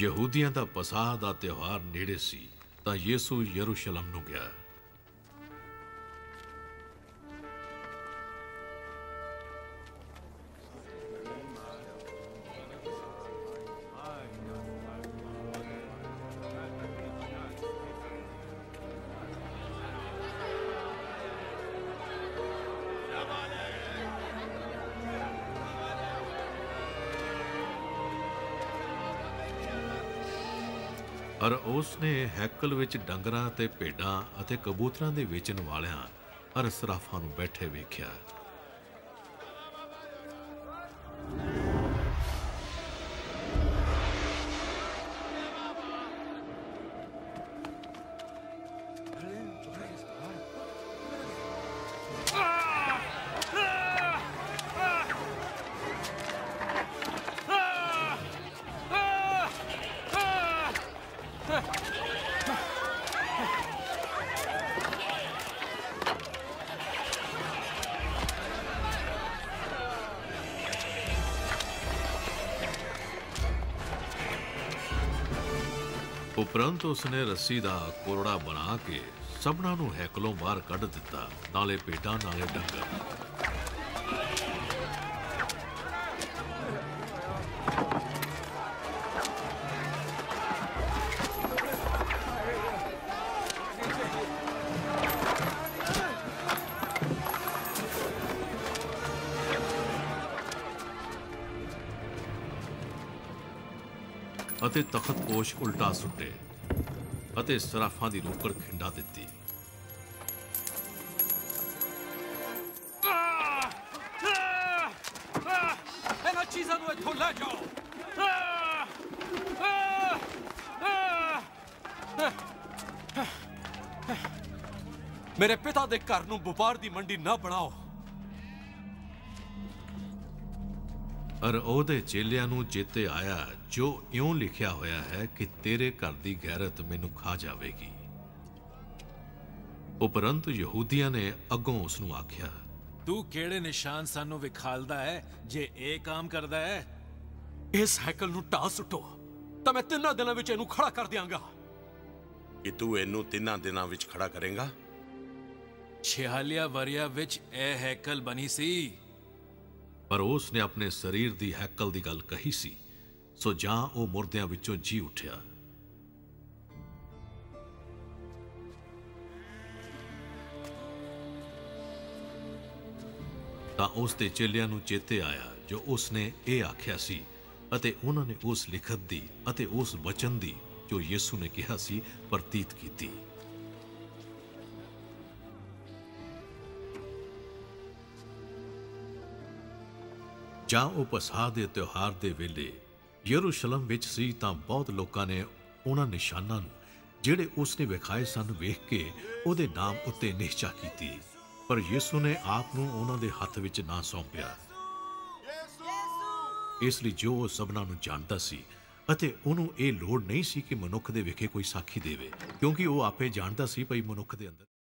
ਯਹੂਦੀਆਂ ਦਾ ਪਸਾਹ ਦਾ ਤਿਉਹਾਰ ਨੇੜੇ ਸੀ ਤਾਂ ਯੀਸੂ ਯਰੂਸ਼ਲਮ ਨੂੰ ਗਿਆ। ਔਰ ਉਸ ਨੇ ਹੈਕਲ ਵਿੱਚ ਡੰਗਰਾਂ ਤੇ ਭੇਡਾਂ ਅਤੇ ਕਬੂਤਰਾਂ ਦੇ ਵੇਚਣ ਵਾਲਿਆਂ ਅਰ ਸਰਾਫਾਂ ਨੂੰ ਬੈਠੇ ਵੇਖਿਆ। ਉਪਰੰਤ ਉਸਨੇ ਰੱਸੀ ਦਾ ਕੋਰੜਾ ਬਣਾ ਕੇ ਸਭਨਾਂ ਨੂੰ ਹੈਕਲੋਂ ਬਾਹਰ ਕੱਢ ਦਿੱਤਾ, ਨਾਲੇ ਪੇਟਾਂ ਨਾਲੇ ਡੰਗਰ। ਅਤੇ ਤਖਤਪੋਸ਼ ਉਲਟਾ ਸੁੱਟੇ ਅਤੇ ਸਰਾਫਾਂ ਦੀ ਰੋਕੜ ਖਿੰਡਾ ਦਿੱਤੀ। ਇਹਨਾਂ ਚੀਜ਼ਾਂ ਨੂੰ ਇੱਥੋਂ ਲੈ ਜਾਓ। ਮੇਰੇ ਪਿਤਾ ਦੇ ਘਰ ਨੂੰ ਵਪਾਰ ਦੀ ਮੰਡੀ ਨਾ ਅਰ ਉਹਦੇ ਚੇਲਿਆਂ ਨੂੰ ਚੇਤੇ ਆਇਆ ਜੋ ਇਉਂ ਲਿਖਿਆ ਹੋਇਆ ਹੈ ਕਿ ਤੇਰੇ ਘਰ ਦੀ ਗੈਰਤ ਮੈਨੂੰ ਖਾ ਜਾਵੇਗੀ। ਉਪਰੰਤ ਯਹੂਦੀਆਂ ਨੇ ਅੱਗੋਂ ਉਸ ਨੂੰ ਆਖਿਆ ਤੂੰ ਕਿਹੜੇ ਨਿਸ਼ਾਨ ਸਾਨੂੰ ਵਿਖਾਲਦਾ ਹੈ ਜੇ ਇਹ ਕੰਮ ਕਰਦਾ ਹੈ? ਇਸ ਹੈਕਲ ਨੂੰ ਢਾਹ ਸੁੱਟੋ ਤਾਂ ਮੈਂ ਤਿੰਨਾਂ ਦਿਨਾਂ ਵਿੱਚ ਇਹਨੂੰ ਖੜਾ ਕਰ ਦਿਆਂਗਾ। ਕਿ ਤੂੰ ਇਹਨੂੰ ਤਿੰਨਾਂ ਦਿਨਾਂ ਵਿੱਚ ਖੜਾ ਕਰੇਂਗਾ? ਛਿਹਾਲਿਆ ਵਰਿਆ ਵਿੱਚ ਇਹ ਹੈਕਲ ਬਣੀ ਸੀ। ਪਰ ਉਸ ਨੇ ਆਪਣੇ ਸਰੀਰ ਦੀ ਹੈਕਲ ਦੀ ਗੱਲ ਕਹੀ ਸੀ, ਸੋ ਜਾਂ ਉਹ ਮੁਰਦਿਆਂ ਵਿੱਚੋਂ ਜੀ ਉੱਠਿਆ। ਤਾਂ ਉਸ ਦੇ ਚੇਲਿਆਂ ਨੂੰ ਚੇਤੇ ਆਇਆ, ਜੋ ਉਸ ਨੇ ਇਹ ਆਖਿਆ ਸੀ ਅਤੇ ਉਹਨਾਂ ਨੇ ਉਸ ਲਿਖਤ ਦੀ ਅਤੇ ਉਸ ਵਚਨ ਦੀ ਜੋ ਯਿਸੂ ਨੇ ਕਿਹਾ ਸੀ, ਪ੍ਰਤੀਤ ਕੀਤੀ। ਜਾਂ ਉਹ ਪਸਾਹ ਦੇ ਤਿਉਹਾਰ ਦੇ ਵੇਲੇ ਯਰੂਸ਼ਲਮ ਵਿੱਚ ਸੀ ਤਾਂ ਬਹੁਤ ਲੋਕਾਂ ਨੇ ਉਹਨਾਂ ਨਿਸ਼ਾਨਾਂ ਨੂੰ, ਜਿਹੜੇ ਉਸ ਨੇ ਵਿਖਾਏ ਸਨ, ਵੇਖ ਕੇ ਉਹਦੇ ਨਾਮ ਉੱਤੇ ਨਿਸ਼ਚਾ ਕੀਤੀ। ਪਰ ਯਿਸੂ ਨੇ ਆਪ ਨੂੰ ਉਹਨਾਂ ਦੇ ਹੱਥ ਵਿੱਚ ਨਾ ਸੌਂਪਿਆ। ਇਸ ਲਈ ਜੋ ਉਹ ਸਭਨਾਂ ਨੂੰ ਜਾਣਦਾ ਸੀ ਅਤੇ ਉਹਨੂੰ ਇਹ ਲੋੜ ਨਹੀਂ ਸੀ ਕਿ ਮਨੁੱਖ ਦੇ ਵਿਖੇ ਕੋਈ ਸਾਖੀ ਦੇਵੇ, ਕਿਉਂਕਿ ਉਹ ਆਪੇ ਜਾਣਦਾ ਸੀ ਭਈ ਮਨੁੱਖ ਦੇ ਅੰਦਰ